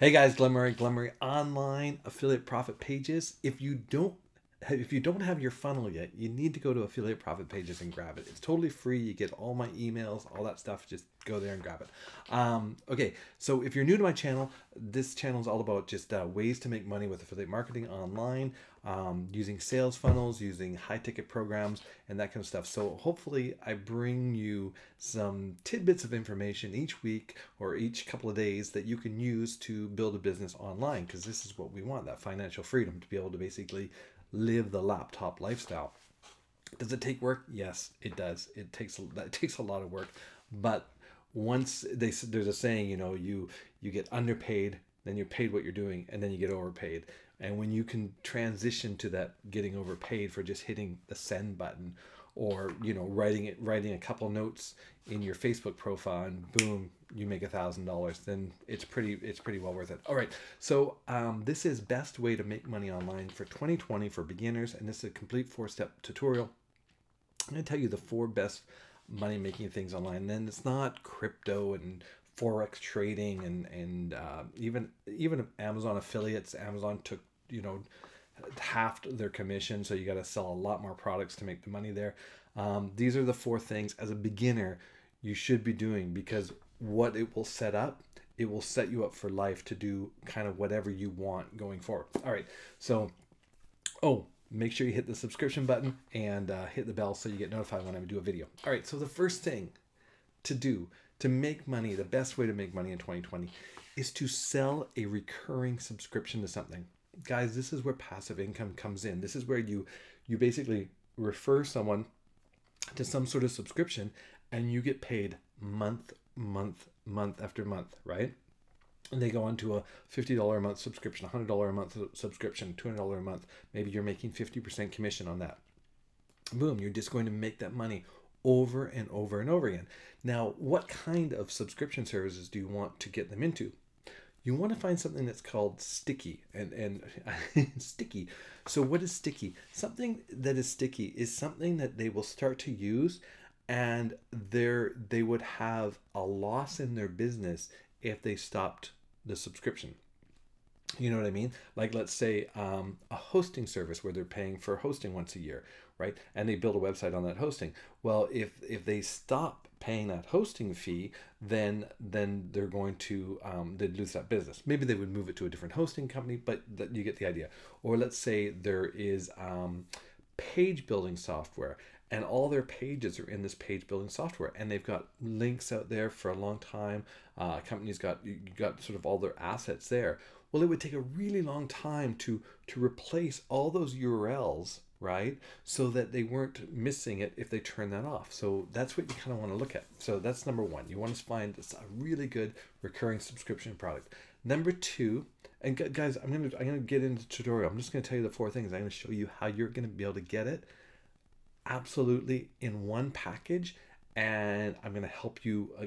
Hey guys, Glenmurray, Glenmurray online affiliate profit pages. If you don't if you don't have your funnel yet, you need to go to affiliate profit pages and grab it. It's totally free. You get all my emails, all that stuff. Just go there and grab it. Um, okay, so if you're new to my channel, this channel is all about just uh, ways to make money with affiliate marketing online, um, using sales funnels, using high ticket programs, and that kind of stuff. So hopefully, I bring you some tidbits of information each week or each couple of days that you can use to build a business online because this is what we want that financial freedom to be able to basically live the laptop lifestyle. Does it take work? Yes, it does. It takes that takes a lot of work, but once they there's a saying, you know, you you get underpaid, then you're paid what you're doing, and then you get overpaid. And when you can transition to that getting overpaid for just hitting the send button or you know writing it writing a couple notes in your facebook profile and boom you make a thousand dollars then it's pretty it's pretty well worth it. All right so um, this is best way to make money online for 2020 for beginners and this is a complete four step tutorial. I'm going to tell you the four best money making things online and then it's not crypto and forex trading and and uh, even even amazon affiliates. Amazon took you know halved their commission so you got to sell a lot more products to make the money there. Um, these are the four things as a beginner you should be doing because what it will set up it will set you up for life to do kind of whatever you want going forward. All right so oh make sure you hit the subscription button and uh, hit the bell so you get notified when i do a video. All right so the first thing to do to make money the best way to make money in 2020 is to sell a recurring subscription to something guys this is where passive income comes in. This is where you you basically refer someone to some sort of subscription and you get paid month month month after month right? And they go on to a $50 a month subscription $100 a month subscription $200 a month. Maybe you're making 50% commission on that. Boom you're just going to make that money over and over and over again. Now what kind of subscription services do you want to get them into you want to find something that's called sticky and and sticky. So what is sticky? Something that is sticky is something that they will start to use and there they would have a loss in their business if they stopped the subscription you know what i mean like let's say um, a hosting service where they're paying for hosting once a year right and they build a website on that hosting well if if they stop paying that hosting fee, then then they're going to um, they'd lose that business. Maybe they would move it to a different hosting company, but that, you get the idea. Or let's say there is um, page building software, and all their pages are in this page building software, and they've got links out there for a long time. Uh, company's got you got sort of all their assets there. Well, it would take a really long time to to replace all those URLs right? So that they weren't missing it if they turn that off. So that's what you kind of want to look at. So that's number one. You want to find a really good recurring subscription product. Number two, and guys, I'm gonna I'm gonna get into the tutorial. I'm just gonna tell you the four things. I'm gonna show you how you're gonna be able to get it absolutely in one package, and I'm gonna help you uh,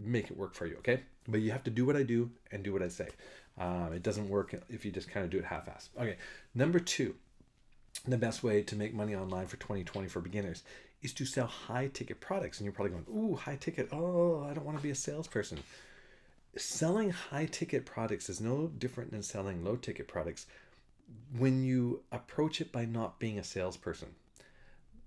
make it work for you. Okay, but you have to do what I do and do what I say. Um, it doesn't work if you just kind of do it half-assed. Okay, number two the best way to make money online for 2020 for beginners is to sell high ticket products. And you're probably going, ooh, high ticket. Oh, I don't want to be a salesperson. Selling high ticket products is no different than selling low ticket products when you approach it by not being a salesperson.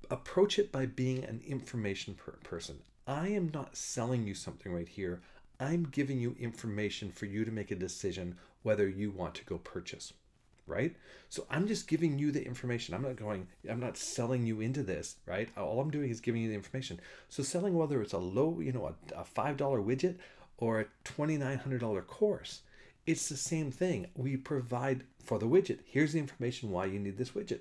Approach it by being an information per- person. I am not selling you something right here. I'm giving you information for you to make a decision whether you want to go purchase right? So I'm just giving you the information. I'm not going, I'm not selling you into this, right? All I'm doing is giving you the information. So selling whether it's a low, you know, a, a $5 widget or a $2,900 course, it's the same thing. We provide for the widget. Here's the information why you need this widget.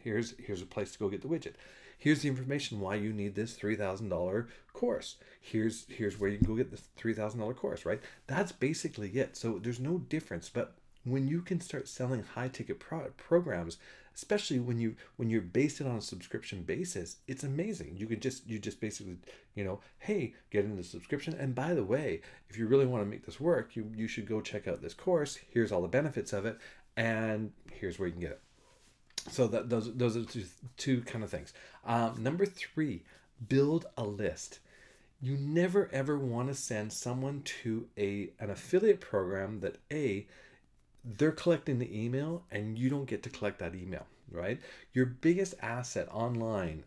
Here's here's a place to go get the widget. Here's the information why you need this $3,000 course. Here's here's where you can go get this $3,000 course, right? That's basically it. So there's no difference, but when you can start selling high ticket pro- programs especially when you when you're based it on a subscription basis it's amazing you can just you just basically you know hey get into the subscription and by the way if you really want to make this work you you should go check out this course here's all the benefits of it and here's where you can get it so that those those are two, two kind of things. Um, number three build a list. You never ever want to send someone to a an affiliate program that a they're collecting the email and you don't get to collect that email right? Your biggest asset online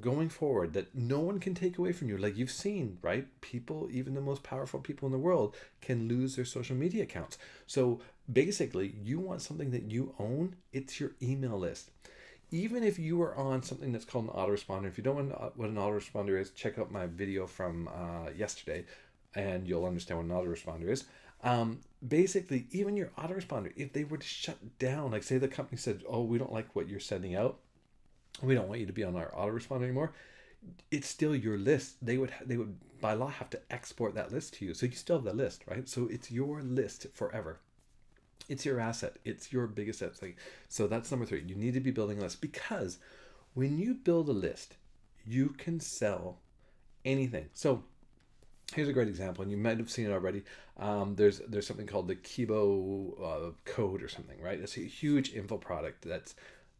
going forward that no one can take away from you. Like you've seen right? People even the most powerful people in the world can lose their social media accounts. So basically you want something that you own it's your email list. Even if you are on something that's called an autoresponder, if you don't know what an autoresponder is, check out my video from uh, yesterday and you'll understand what an autoresponder is. Um, basically, even your autoresponder, if they were to shut down, like say the company said, oh, we don't like what you're sending out, we don't want you to be on our autoresponder anymore, it's still your list. They would they would by law have to export that list to you, so you still have the list, right? So it's your list forever. It's your asset. It's your biggest asset. So that's number three. You need to be building a list because when you build a list you can sell anything. So here's a great example and you might have seen it already. Um, there's there's something called the kibo uh, code or something right? It's a huge info product that's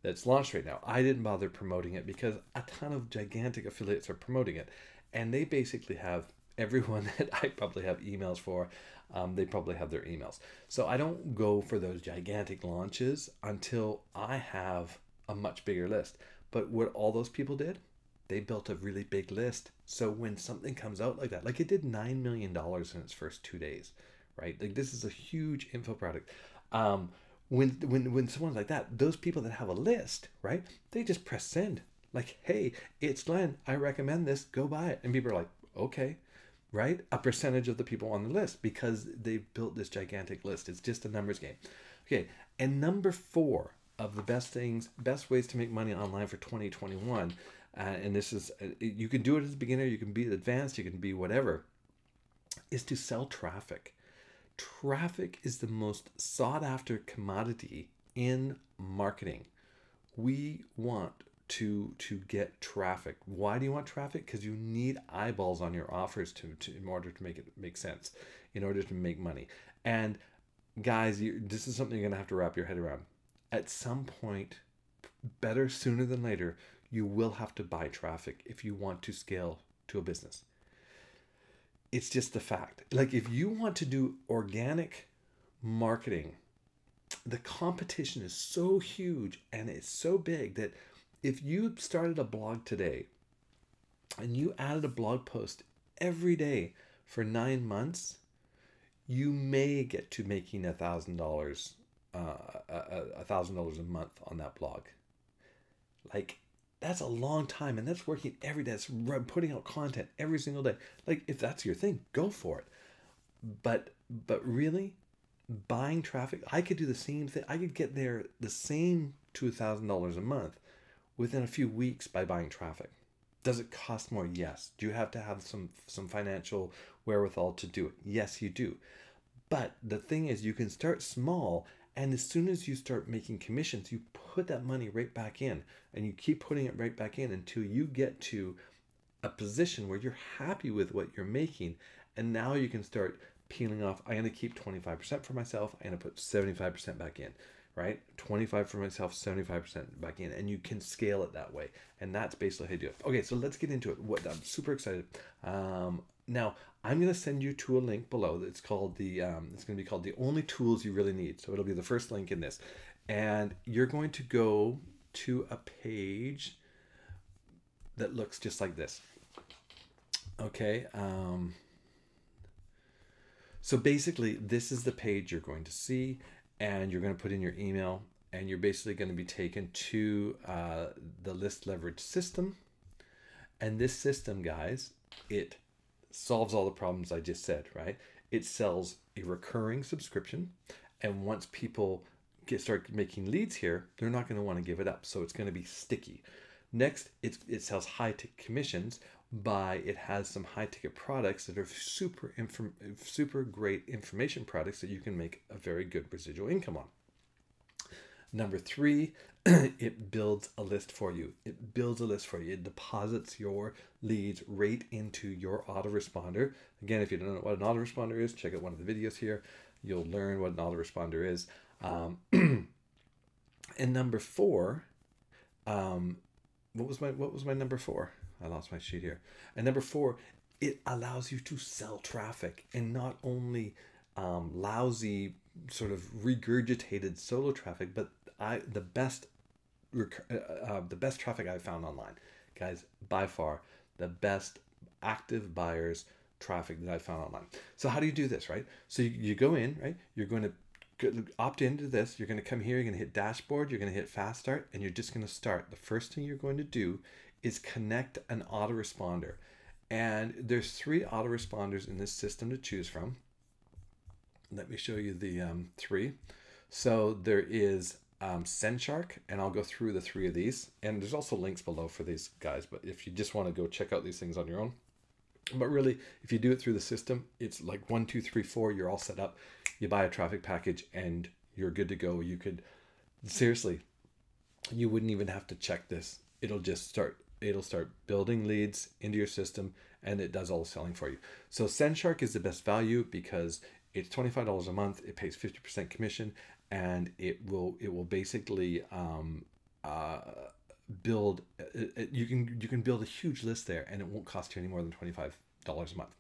that's launched right now i didn't bother promoting it because a ton of gigantic affiliates are promoting it and they basically have everyone that i probably have emails for um, they probably have their emails. So I don't go for those gigantic launches until I have a much bigger list. But what all those people did, they built a really big list. So when something comes out like that, like it did $9 million in its first two days, right? Like this is a huge info product. Um, when, when, when someone's like that, those people that have a list, right? They just press send. Like, hey, it's Glenn. I recommend this. Go buy it. And people are like, okay right? A percentage of the people on the list because they've built this gigantic list. It's just a numbers game. Okay, and number four of the best things, best ways to make money online for 2021, uh, and this is, uh, you can do it as a beginner, you can be advanced, you can be whatever, is to sell traffic. Traffic is the most sought after commodity in marketing. We want to to get traffic. Why do you want traffic? Because you need eyeballs on your offers to, to in order to make it make sense, in order to make money. And guys, you, this is something you're gonna have to wrap your head around. At some point, better sooner than later, you will have to buy traffic if you want to scale to a business. It's just a fact. Like if you want to do organic marketing, the competition is so huge and it's so big that if you started a blog today and you added a blog post every day for nine months, you may get to making a thousand dollars, uh, a thousand dollars a month on that blog. Like that's a long time, and that's working every day. That's putting out content every single day. Like if that's your thing, go for it. But but really, buying traffic, I could do the same thing. I could get there the same two thousand dollars a month within a few weeks by buying traffic. Does it cost more? Yes. Do you have to have some some financial wherewithal to do it? Yes, you do. But the thing is you can start small and as soon as you start making commissions, you put that money right back in and you keep putting it right back in until you get to a position where you're happy with what you're making and now you can start peeling off. I'm going to keep 25% for myself. I'm going to put 75% back in right? 25 for myself, 75% back in, and you can scale it that way. And that's basically how you do it. Okay, so let's get into it. What I'm super excited. Um, now, I'm going to send you to a link below. It's called the, um, it's to be called the only tools you really need. So it'll be the first link in this. And you're going to go to a page that looks just like this. Okay. Um, so basically, this is the page you're going to see and you're going to put in your email and you're basically going to be taken to uh, the list leverage system. And this system guys it solves all the problems i just said right? It sells a recurring subscription and once people get start making leads here they're not going to want to give it up. So it's going to be sticky. Next it, it sells high ticket commissions by it has some high ticket products that are super super great information products that you can make a very good residual income on. Number three, it builds a list for you. It builds a list for you. It deposits your leads right into your autoresponder. Again, if you don't know what an autoresponder is, check out one of the videos here. You'll learn what an autoresponder is. Um, and number four, um, what was my what was my number four? I lost my sheet here. And number four, it allows you to sell traffic and not only um, lousy sort of regurgitated solo traffic, but I the best uh, uh, the best traffic I've found online, guys, by far the best active buyers traffic that I found online. So how do you do this, right? So you, you go in, right? You're going to opt into this. You're going to come here. You're going to hit dashboard. You're going to hit fast start, and you're just going to start. The first thing you're going to do is connect an autoresponder. And there's three autoresponders in this system to choose from. Let me show you the um, three. So there is um, SendShark, and I'll go through the three of these. And there's also links below for these guys, but if you just want to go check out these things on your own. But really, if you do it through the system, it's like one, two, three, four, you're all set up. You buy a traffic package and you're good to go. You could, seriously, you wouldn't even have to check this. It'll just start, it'll start building leads into your system and it does all the selling for you. So SendShark is the best value because it's $25 a month. It pays 50% commission and it will it will basically um, uh, build it, uh, uh, you can you can build a huge list there and it won't cost you any more than $25 a month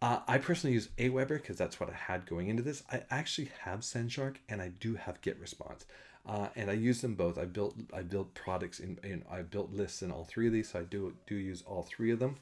uh, I personally use Aweber because that's what I had going into this. I actually have SendShark and I do have GetResponse, uh, and I use them both. I built I built products in, in I built lists in all three of these, so I do do use all three of them.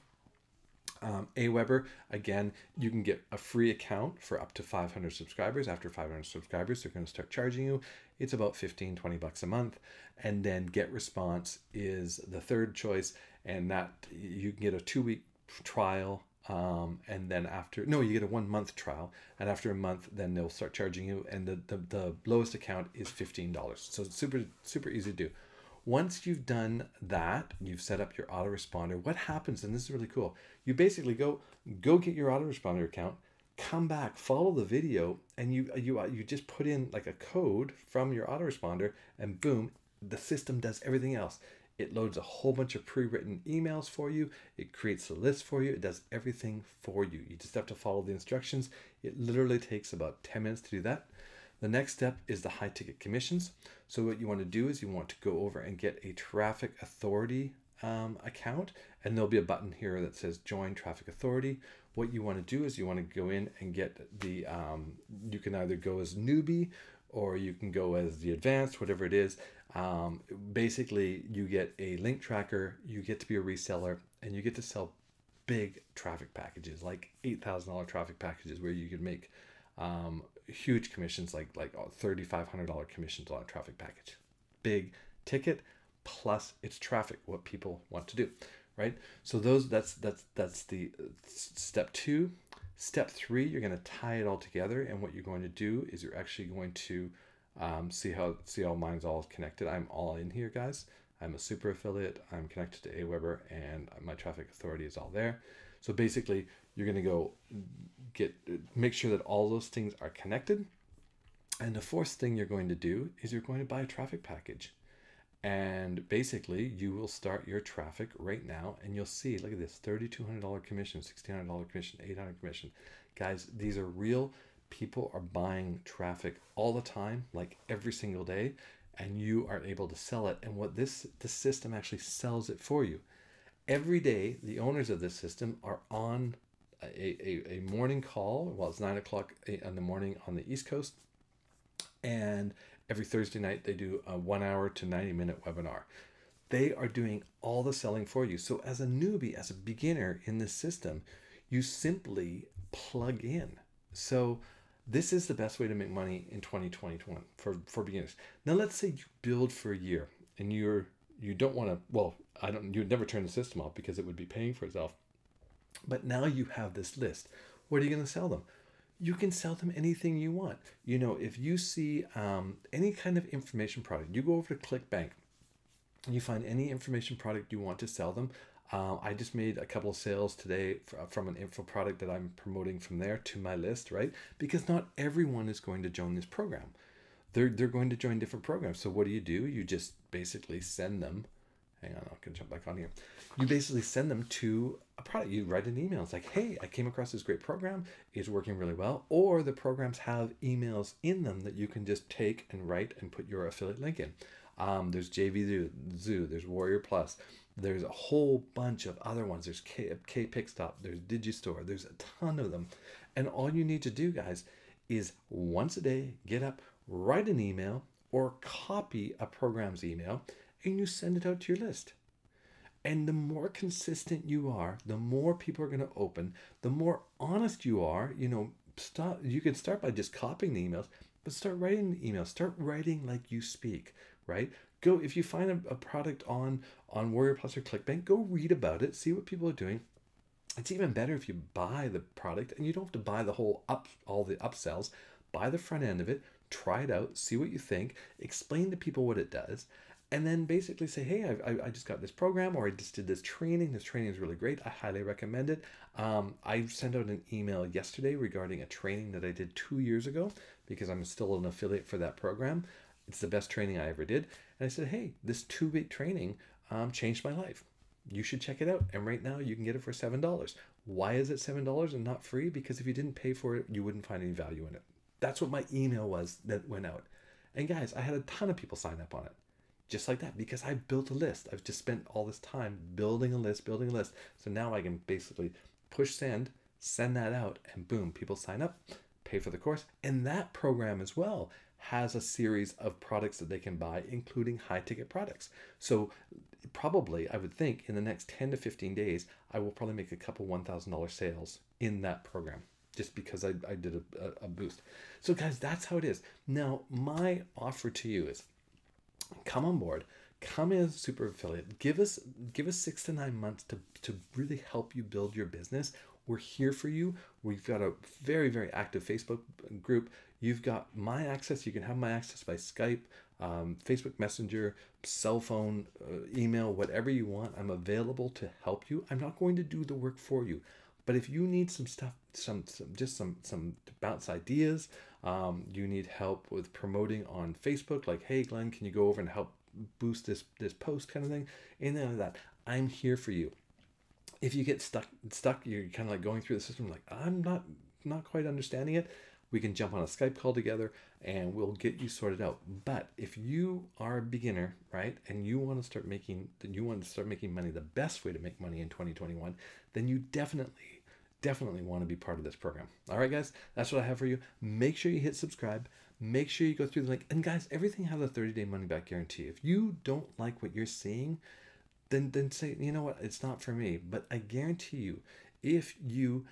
Um, Aweber, again, you can get a free account for up to 500 subscribers. After 500 subscribers, they're going to start charging you. It's about 15, 20 bucks a month. And then GetResponse is the third choice. And that you can get a two week trial. Um, and then after, no, you get a one month trial. And after a month, then they'll start charging you. And the, the, the lowest account is $15. So it's super, super easy to do. Once you've done that, you've set up your autoresponder, what happens, and this is really cool, you basically go go get your autoresponder account, come back, follow the video, and you you you just put in like a code from your autoresponder, and boom, the system does everything else. It loads a whole bunch of pre-written emails for you. It creates a list for you. It does everything for you. You just have to follow the instructions. It literally takes about 10 minutes to do that. The next step is the high ticket commissions. So what you want to do is you want to go over and get a traffic authority um, account and there'll be a button here that says join traffic authority. What you want to do is you want to go in and get the, um, you can either go as newbie or you can go as the advanced, whatever it is. Um, basically, you get a link tracker, you get to be a reseller, and you get to sell big traffic packages, like $8,000 traffic packages where you could make um, huge commissions like like uh, $3,500 commissions on a traffic package. Big ticket plus it's traffic, what people want to do, right? So those that's that's that's the step two. Step three, you're going to tie it all together, and what you're going to do is you're actually going to um, see how see how mine's all connected. I'm all in here, guys. I'm a super affiliate. I'm connected to Aweber, and my traffic authority is all there. So basically, you're going to go get make sure that all those things are connected. And the fourth thing you're going to do is you're going to buy a traffic package. And basically, you will start your traffic right now, and you'll see look at this $3,200 commission, $1,600 commission, 800 commission. Guys, these are real. People are buying traffic all the time, like every single day, and you are able to sell it. And what this, the system actually sells it for you. Every day, the owners of this system are on a, a, a morning call. Well, it's nine o'clock in the morning on the East Coast. And every Thursday night, they do a one hour to 90 minute webinar. They are doing all the selling for you. So, as a newbie, as a beginner in this system, you simply plug in. So, this is the best way to make money in 2021 for, for beginners. Now, let's say you build for a year and you're you don't want to well i don't you'd never turn the system off because it would be paying for itself but now you have this list. What are you going to sell them? You can sell them anything you want. You know, if you see um, any kind of information product, you go over to ClickBank and you find any information product you want to sell them. Uh, I just made a couple of sales today from an info product that I'm promoting from there to my list, right? Because not everyone is going to join this program. They're, they're going to join different programs. So what do you do? You just basically send them hang on, I'm gonna jump back on here. You basically send them to a product. You write an email. It's like, hey, I came across this great program. It's working really well. Or the programs have emails in them that you can just take and write and put your affiliate link in. Um, there's JV Zoo, there's Warrior Plus, there's a whole bunch of other ones. There's K, K Pickstop, there's Digistore, there's a ton of them. And all you need to do, guys, is once a day get up, write an email or copy a program's email, and you send it out to your list. And the more consistent you are, the more people are going to open, the more honest you are. You know, stop. You can start by just copying the emails, but start writing the emails. Start writing like you speak, right? Go if you find a, a product on on Warrior Plus or ClickBank, go read about it, see what people are doing. It's even better if you buy the product and you don't have to buy the whole up all the upsells. Buy the front end of it, try it out, see what you think, explain to people what it does, and then basically say, hey, I, I just got this program or I just did this training. This training is really great. I highly recommend it. Um, I sent out an email yesterday regarding a training that I did two years ago because I'm still an affiliate for that program. It's the best training I ever did. And I said, hey, this two week training um, changed my life. You should check it out. And right now you can get it for $7. Why is it $7 and not free? Because if you didn't pay for it, you wouldn't find any value in it. That's what my email was that went out. And guys, I had a ton of people sign up on it just like that because I built a list. I've just spent all this time building a list, building a list. So now I can basically push send, send that out, and boom, people sign up, pay for the course. And that program as well has a series of products that they can buy, including high ticket products. So probably, I would think, in the next 10 to 15 days, I will probably make a couple $1,000 sales in that program just because I, I did a, a boost. So, guys, that's how it is. Now, my offer to you is come on board come in as a super affiliate give us give us six to nine months to to really help you build your business we're here for you we've got a very very active facebook group you've got my access you can have my access by skype um, facebook messenger cell phone uh, email whatever you want i'm available to help you i'm not going to do the work for you but if you need some stuff some, some just some some bounce ideas um, you need help with promoting on Facebook, like, hey, Glenn, can you go over and help boost this this post kind of thing? Anything like that. I'm here for you. If you get stuck stuck, you're kind of like going through the system, like I'm not not quite understanding it. We can jump on a Skype call together and we'll get you sorted out. But if you are a beginner, right, and you want to start making, then you want to start making money, the best way to make money in 2021, then you definitely definitely want to be part of this program. All right, guys, that's what I have for you. Make sure you hit subscribe. Make sure you go through the link. And guys, everything has a 30 day money back guarantee. If you don't like what you're seeing, then then say, you know what, it's not for me. But I guarantee you, if you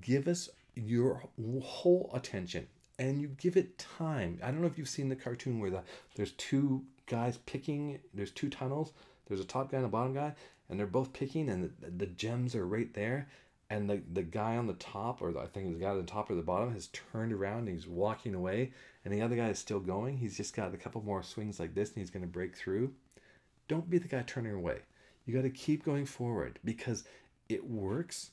give us your whole attention and you give it time. I don't know if you've seen the cartoon where the there's two guys picking, there's two tunnels, there's a top guy and a bottom guy, and they're both picking and the, the gems are right there. And the, the guy on the top or the, i think the guy on the top or the bottom has turned around and he's walking away. And the other guy is still going. He's just got a couple more swings like this and he's going to break through. Don't be the guy turning away. You got to keep going forward because it works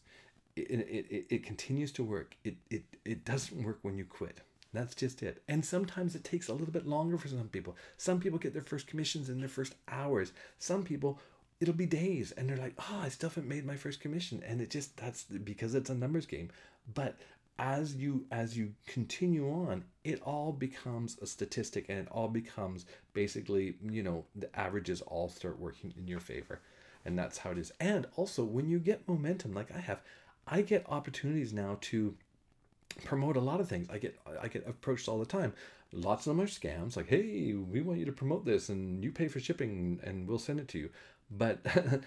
it, it, it, continues to work it, it, it doesn't work when you quit that's just it. And sometimes it takes a little bit longer for some people. Some people get their first commissions in their first hours. Some people it'll be days and they're like oh i still haven't made my first commission and it just that's because it's a numbers game but as you as you continue on it all becomes a statistic and it all becomes basically you know the averages all start working in your favor and that's how it is and also when you get momentum like i have i get opportunities now to promote a lot of things. I get i get approached all the time. Lots of them are scams like hey we want you to promote this and you pay for shipping and we'll send it to you. But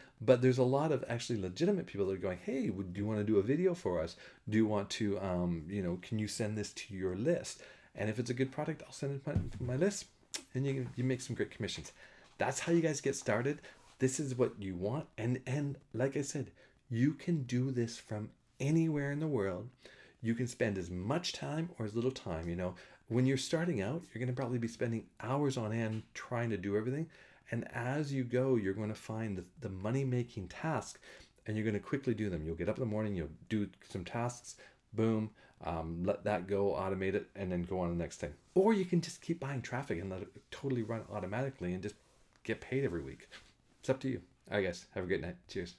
but there's a lot of actually legitimate people that are going hey do you want to do a video for us? Do you want to um, you know can you send this to your list? And if it's a good product i'll send it to my, my list and you you make some great commissions. That's how you guys get started. This is what you want. And and like i said you can do this from anywhere in the world you can spend as much time or as little time you know when you're starting out you're going to probably be spending hours on end trying to do everything and as you go, you're going to find the, the money making task and you're going to quickly do them. You'll get up in the morning, you'll do some tasks, boom, um, let that go, automate it, and then go on to the next thing. Or you can just keep buying traffic and let it totally run automatically and just get paid every week. It's up to you. All right, guys, have a great night. Cheers.